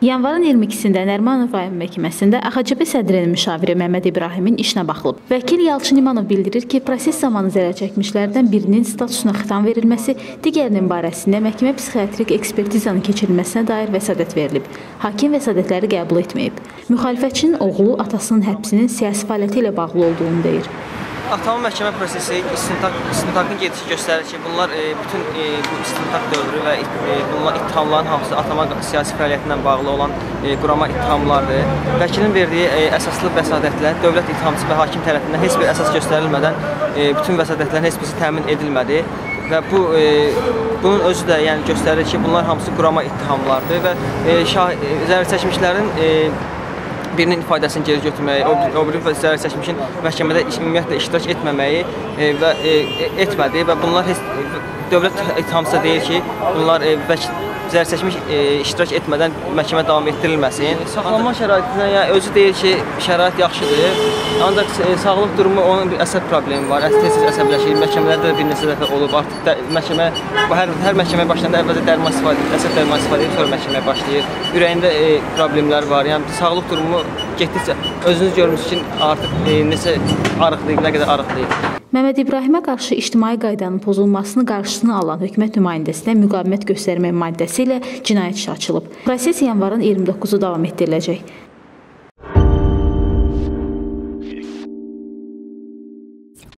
Yanvarın 22-də Nərimanov rayon məhkəməsində AXCB sədrinin müşaviri Məmməd İbrahimin işinə baxılıb. Vəkil Yalçın İmanov bildirir ki, proses zamanı zərər çəkmişlərdən birinin statusuna xitam verilməsi, digərinin barəsində məhkəmə psixiatrik ekspertizanın keçirilməsinə dair vəsadət verilib. Hakim vəsadətləri qəbul etməyib. Müxalifətçinin oğlu atasının həbsinin siyasi fəaliyyəti ilə bağlı olduğunu deyir. Atamın məhkəmə prosesi istintaq istintaqın gedişi göstərir ki, bunlar e, bütün e, bu istintaq dövrü və e, bunlar ittihamların hamısı atama siyasi fəaliyyətinlə bağlı olan e, qurama ittihamlardır. Vəkilin verdiyi e, əsaslı vəsadətlər dövlət ittihamçısı və hakim tərəfindən heç bir əsas göstərilmədən e, bütün vəsadətlərin heç birisi təmin edilmədi və bu e, bunun özü də yəni göstərir ki, bunlar hamısı qurama ittihamlardır və e, şah e, zərər çəkmişlərin e, birinin ifadəsini geri götürməyi, o, biri zərər çəkmişin məhkəmədə ümumiyyətlə iştirak etməməyi e, və e, etmədi və bunlar heç dövlət ittihamçısı deyir ki, bunlar e, vəkil zərər çəkmiş e, iştirak etmədən məhkəmə davam etdirilməsin. Saxlanma şəraitindən yəni özü deyir ki, şərait yaxşıdır. Ancaq e, sağlıq durumu onun bir əsəb problemi var. Tez-tez əsəbləşir. Məhkəmələrdə də bir neçə dəfə olub. Artıq da, məhkəmə bu hər hər məhkəmə başlayanda əvvəlcə dərman istifadə, əsəb dərman istifadə edib sonra məhkəməyə başlayır. Ürəyində e, problemlər var. Yəni sağlıq durumu getdikcə özünüz görmüsünüz ki, artıq e, neçə arıqlayıb, nə qədər arıqlayıb. Məmməd İbrahimə qarşı ictimai qaydanın pozulmasını qarşısını alan hökumət nümayəndəsinə müqavimət göstərmək maddəsi ilə cinayət işi açılıb. Proses yanvarın 29-u davam etdiriləcək.